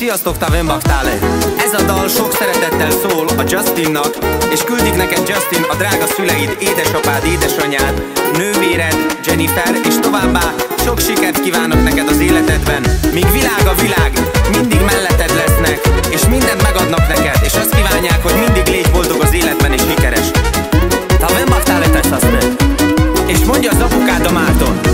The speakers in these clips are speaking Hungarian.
Sziasztok, Taven Baktále! Ez a dal sok szeretettel szól a Justinnak, és küldik neked Justin a drága szüleid, édesapád, édesanyád, nővéred, Jennifer, és továbbá sok sikert kívánok neked az életedben. Míg világ a világ, mindig melletted lesznek, és mindent megadnak neked, és azt kívánják, hogy mindig légy boldog az életben és sikeres. Taven Baktále tesz azt És mondja az apukád a Márton,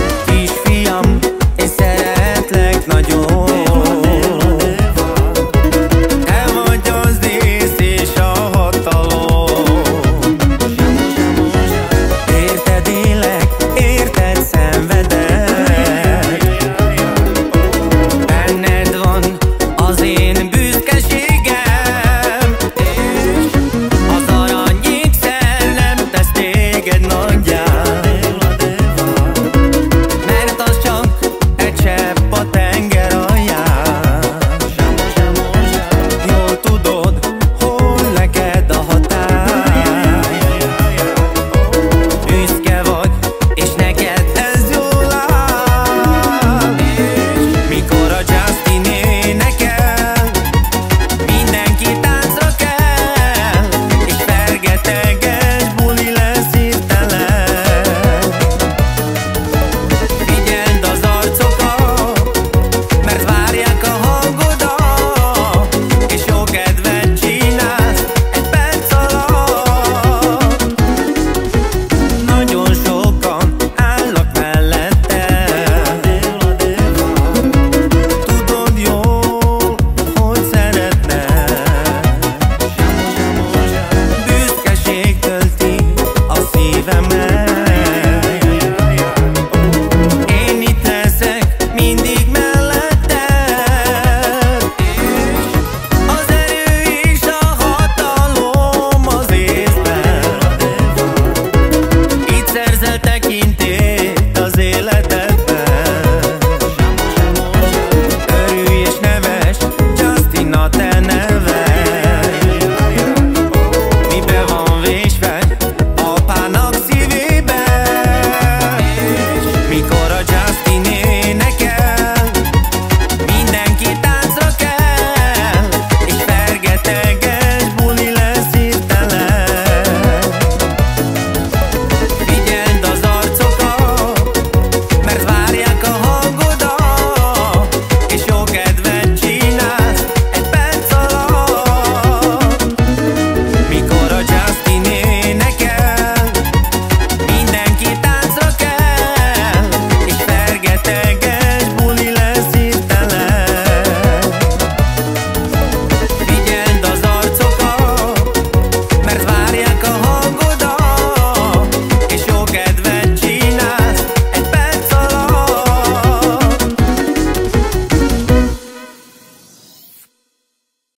tengo